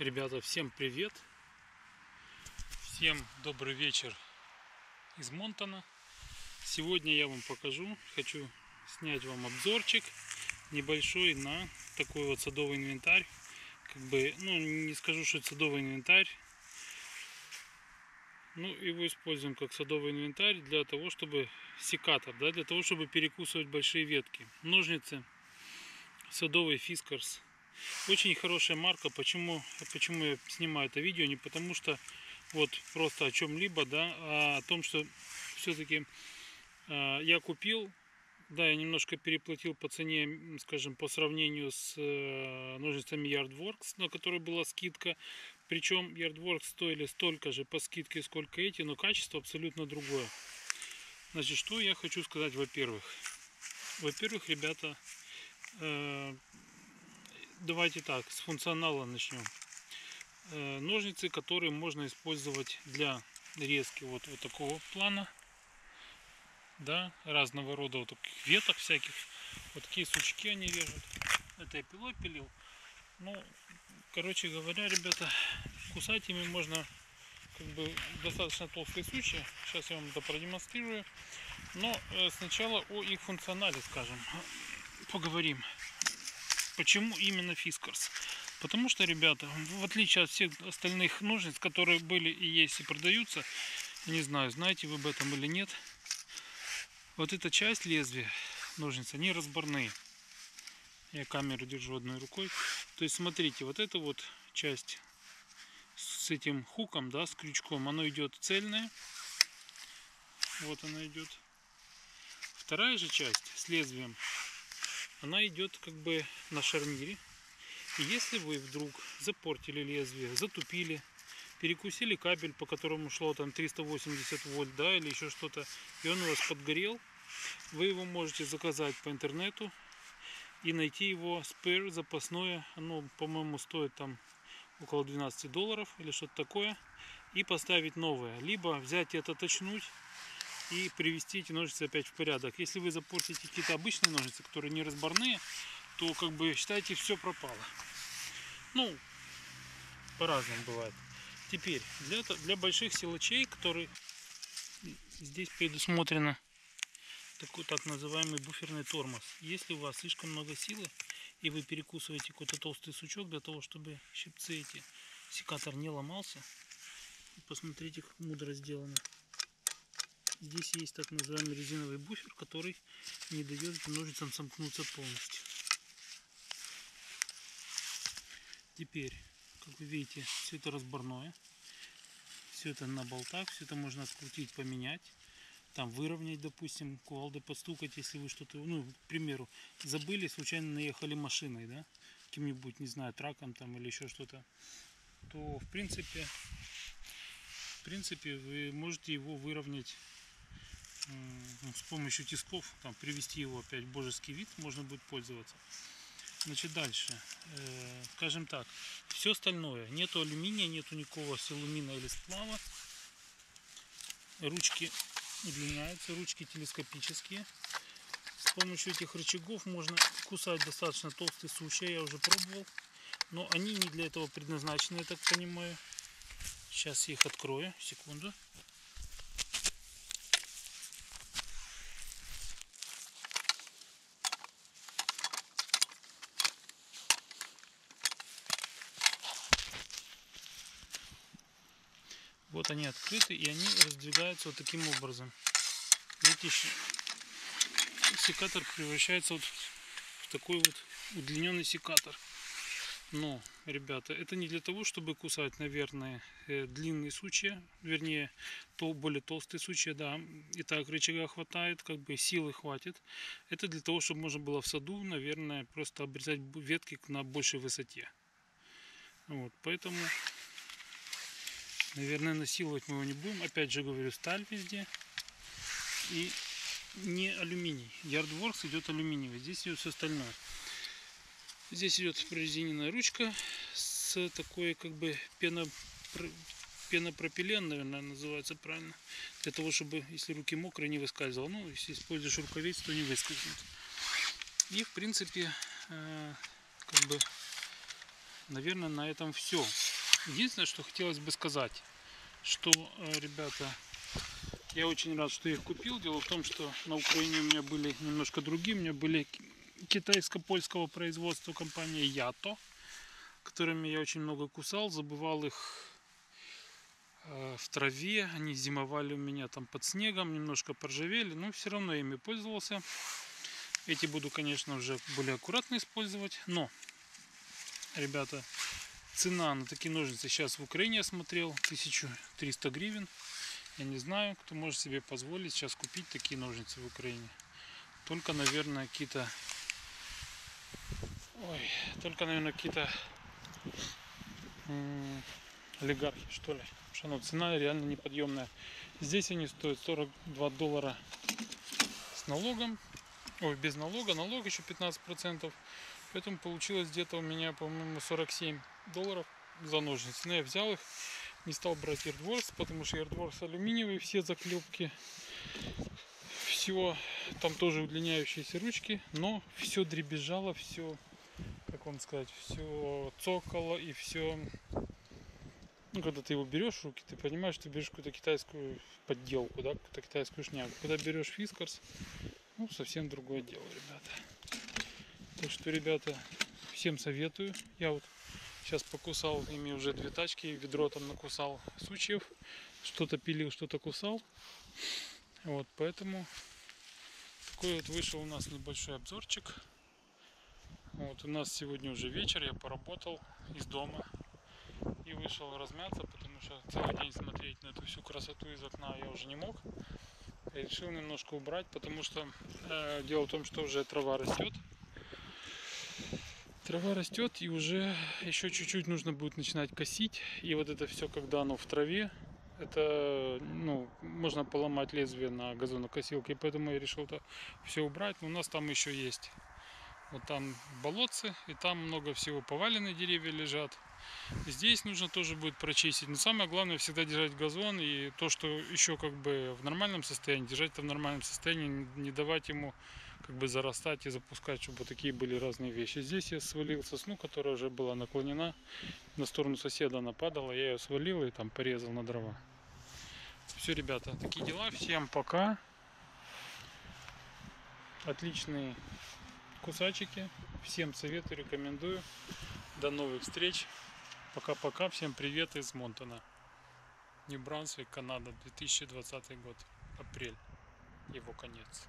Ребята, всем привет! Всем добрый вечер из Монтана. Сегодня я вам покажу, хочу снять вам обзорчик небольшой на такой вот садовый инвентарь. Как бы, ну, не скажу, что это садовый инвентарь. Ну, его используем как садовый инвентарь для того, чтобы секатор, да, для того, чтобы перекусывать большие ветки. Ножницы, садовый фискарс очень хорошая марка. Почему, почему я снимаю это видео? Не потому что вот просто о чем-либо, да, а о том, что все-таки э, я купил, да, я немножко переплатил по цене, скажем, по сравнению с э, ножницами Yardworks, на которой была скидка. Причем Yardworks стоили столько же по скидке, сколько эти, но качество абсолютно другое. Значит, что я хочу сказать, во-первых. Во-первых, ребята, э, давайте так, с функционала начнем. Э, ножницы, которые можно использовать для резки вот, вот такого плана. Да, разного рода вот таких веток всяких. Вот такие сучки они режут. Это я пилой пилил. Ну, короче говоря, ребята, кусать ими можно как бы достаточно толстые сучья. Сейчас я вам это продемонстрирую. Но э, сначала о их функционале, скажем, поговорим. Почему именно Фискарс? Потому что, ребята, в отличие от всех остальных ножниц, которые были и есть и продаются, не знаю, знаете вы об этом или нет, вот эта часть лезвия ножниц, они разборные. Я камеру держу одной рукой. То есть, смотрите, вот эта вот часть с этим хуком, да, с крючком, оно идет цельное. Вот она идет. Вторая же часть с лезвием она идет как бы на шарнире. И если вы вдруг запортили лезвие, затупили, перекусили кабель, по которому шло там 380 вольт, да, или еще что-то, и он у вас подгорел, вы его можете заказать по интернету и найти его спэр запасное, оно, по-моему, стоит там около 12 долларов или что-то такое, и поставить новое. Либо взять это точнуть и привести эти ножницы опять в порядок. Если вы запортите какие-то обычные ножницы, которые не разборные, то как бы считайте все пропало. Ну, по-разному бывает. Теперь, для, для больших силачей, которые здесь предусмотрено такой так называемый буферный тормоз. Если у вас слишком много силы, и вы перекусываете какой-то толстый сучок для того, чтобы щипцы эти, секатор не ломался, посмотрите, как мудро сделано. Здесь есть так называемый резиновый буфер, который не дает этим ножницам сомкнуться полностью. Теперь, как вы видите, все это разборное. Все это на болтах, все это можно открутить, поменять. Там выровнять, допустим, кувалдой подстукать, если вы что-то, ну, к примеру, забыли, случайно наехали машиной, да, каким-нибудь, не знаю, траком там или еще что-то, то, в принципе, в принципе, вы можете его выровнять с помощью тисков там, привести его опять в божеский вид, можно будет пользоваться. Значит, дальше. Э, скажем так, все остальное. Нету алюминия, нету никакого силумина или сплава. Ручки удлиняются, ручки телескопические. С помощью этих рычагов можно кусать достаточно толстые сучья, я уже пробовал. Но они не для этого предназначены, я так понимаю. Сейчас я их открою, секунду. Они открыты и они раздвигаются вот таким образом. Видите, секатор превращается вот в такой вот удлиненный секатор. Но, ребята, это не для того, чтобы кусать, наверное, э, длинные сучья, вернее, то более толстые сучья, да, и так рычага хватает, как бы силы хватит. Это для того, чтобы можно было в саду, наверное, просто обрезать ветки на большей высоте. Вот, поэтому Наверное, насиловать мы его не будем. Опять же говорю, сталь везде. И не алюминий. Yardworks идет алюминиевый. Здесь идет все остальное. Здесь идет прорезиненная ручка с такой как бы пено, пенопропилен, наверное, называется правильно. Для того, чтобы, если руки мокрые, не выскальзывал. Ну, если используешь рукавиц, то не выскользнет. И, в принципе, э, как бы, наверное, на этом все. Единственное, что хотелось бы сказать, что, э, ребята, я очень рад, что я их купил. Дело в том, что на Украине у меня были немножко другие. У меня были китайско-польского производства компания Ято, которыми я очень много кусал, забывал их э, в траве, они зимовали у меня там под снегом, немножко поржавели, но все равно ими пользовался. Эти буду, конечно, уже более аккуратно использовать, но, ребята, цена на такие ножницы сейчас в Украине я смотрел 1300 гривен. Я не знаю, кто может себе позволить сейчас купить такие ножницы в Украине. Только, наверное, какие-то... Ой, только, наверное, какие-то олигархи, что ли. Потому что ну, цена реально неподъемная. Здесь они стоят 42 доллара с налогом. Ой, без налога. Налог еще 15%. Поэтому получилось где-то у меня, по-моему, 47 долларов за ножницы. Но я взял их. Не стал брать Airworks, потому что Airworks алюминиевые, все заклепки. Все, там тоже удлиняющиеся ручки, но все дребезжало, все, как вам сказать, все цокало и все ну, когда ты его берешь в руки, ты понимаешь, что берешь какую-то китайскую подделку, да, какую-то китайскую шнягу. Когда берешь фискарс, ну, совсем другое дело, ребята. Так что, ребята, всем советую. Я вот сейчас покусал ими уже две тачки, ведро там накусал сучьев. Что-то пилил, что-то кусал. Вот, поэтому такой вот вышел у нас небольшой обзорчик. Вот, у нас сегодня уже вечер, я поработал из дома и вышел размяться, потому что целый день смотреть на эту всю красоту из окна я уже не мог. Я решил немножко убрать, потому что э, дело в том, что уже трава растет. Трава растет и уже еще чуть-чуть нужно будет начинать косить. И вот это все, когда оно в траве, это, ну, можно поломать лезвие на газонокосилке. Поэтому я решил это все убрать. Но у нас там еще есть вот там болотцы, и там много всего поваленные деревья лежат. Здесь нужно тоже будет прочистить. Но самое главное всегда держать газон и то, что еще как бы в нормальном состоянии, держать это в нормальном состоянии, не давать ему как бы зарастать и запускать, чтобы такие были разные вещи. Здесь я свалил сосну, которая уже была наклонена на сторону соседа, она падала, я ее свалил и там порезал на дрова. Все, ребята, такие дела. Всем пока. Отличные кусачики. Всем советую, рекомендую. До новых встреч. Пока-пока. Всем привет из Монтана. Нью-Брансвик, Канада, 2020 год. Апрель. Его конец.